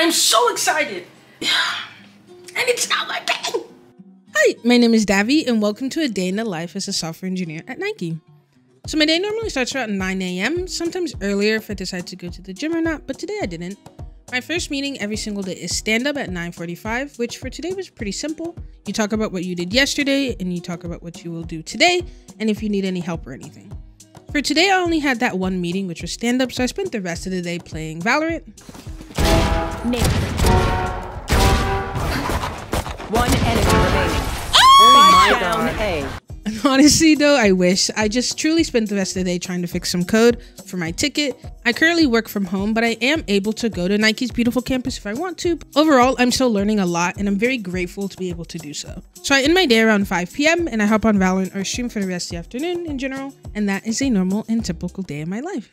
I'm so excited. And it's not my bang. Hi, my name is Davi, and welcome to a day in the life as a software engineer at Nike. So my day normally starts around 9 a.m., sometimes earlier if I decide to go to the gym or not, but today I didn't. My first meeting every single day is stand up at 9:45, which for today was pretty simple. You talk about what you did yesterday and you talk about what you will do today and if you need any help or anything. For today I only had that one meeting which was stand up, so I spent the rest of the day playing Valorant. One enemy remaining. Oh Spike down A. Honestly, though, I wish. I just truly spent the rest of the day trying to fix some code for my ticket. I currently work from home, but I am able to go to Nike's beautiful campus if I want to. Overall, I'm still learning a lot, and I'm very grateful to be able to do so. So I end my day around 5 p.m., and I hop on Valorant or stream for the rest of the afternoon in general, and that is a normal and typical day in my life.